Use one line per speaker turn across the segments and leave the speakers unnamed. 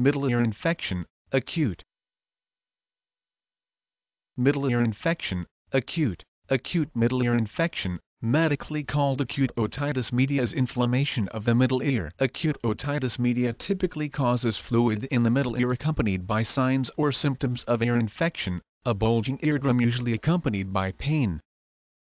middle ear infection, acute. Middle ear infection, acute, acute middle ear infection, medically called acute otitis media is inflammation of the middle ear. Acute otitis media typically causes fluid in the middle ear accompanied by signs or symptoms of ear infection, a bulging eardrum usually accompanied by pain,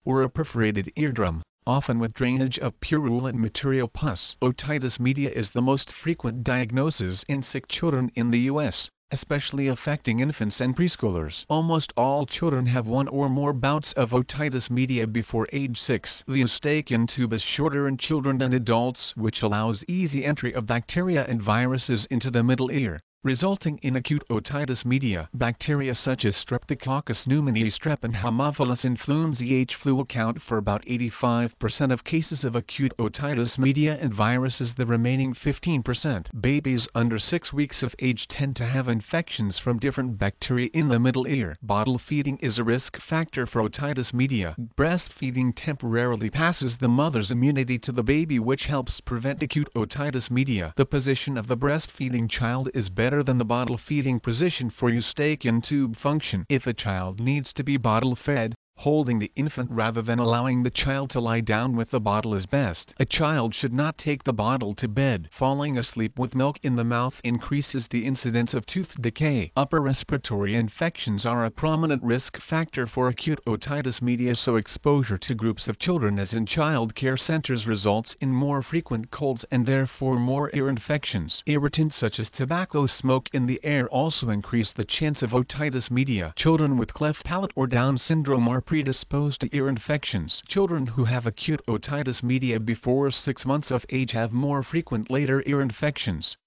or a perforated eardrum often with drainage of purulent material pus. Otitis media is the most frequent diagnosis in sick children in the U.S., especially affecting infants and preschoolers. Almost all children have one or more bouts of otitis media before age 6. The eustachian tube is shorter in children than adults which allows easy entry of bacteria and viruses into the middle ear resulting in acute otitis media. Bacteria such as Streptococcus pneumoniae strep and Haemophilus influenzae H. flu account for about 85% of cases of acute otitis media and viruses the remaining 15%. Babies under 6 weeks of age tend to have infections from different bacteria in the middle ear. Bottle feeding is a risk factor for otitis media. Breastfeeding temporarily passes the mother's immunity to the baby which helps prevent acute otitis media. The position of the breastfeeding child is better better than the bottle feeding position for eustachian tube function. If a child needs to be bottle fed, holding the infant rather than allowing the child to lie down with the bottle is best. A child should not take the bottle to bed. Falling asleep with milk in the mouth increases the incidence of tooth decay. Upper respiratory infections are a prominent risk factor for acute otitis media so exposure to groups of children as in child care centers results in more frequent colds and therefore more ear infections. Irritants such as tobacco smoke in the air also increase the chance of otitis media. Children with cleft palate or Down syndrome are predisposed to ear infections. Children who have acute otitis media before 6 months of age have more frequent later ear infections.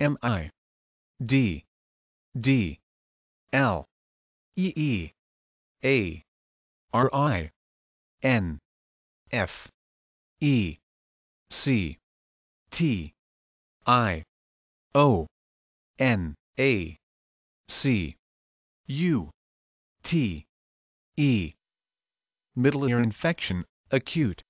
M I. D. D. L. E. E. A. R. I. N. F. E. C. T. I. O. N. A. C. U T E. Middle ear infection, acute.